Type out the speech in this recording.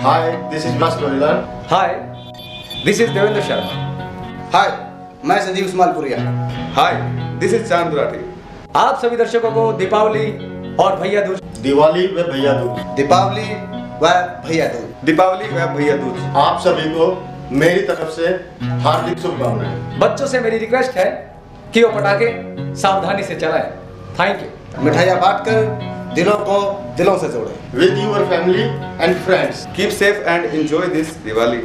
Hi, this is Mas Roilar. Hi this is Devendra Sharma hi मैं Sanjeev Usmanpuria hi this is Chand Rathi आप सभी दर्शकों को दीपावली और भैया दूज। दिवाली व भैया दूज. दीपावली व भैया दूज। दीपावली व भैया दूज. आप सभी को मेरी तरफ़ से हार्दिक शुभकामनाएँ। बच्चों से मेरी रिक्वेस्ट है कि वो पटाखे सावधानी से चलाएँ। थैंक यू मिठाइयाँ बांटकर दिलों को दिलों से जोड़े। With your family and friends keep safe and enjoy this Diwali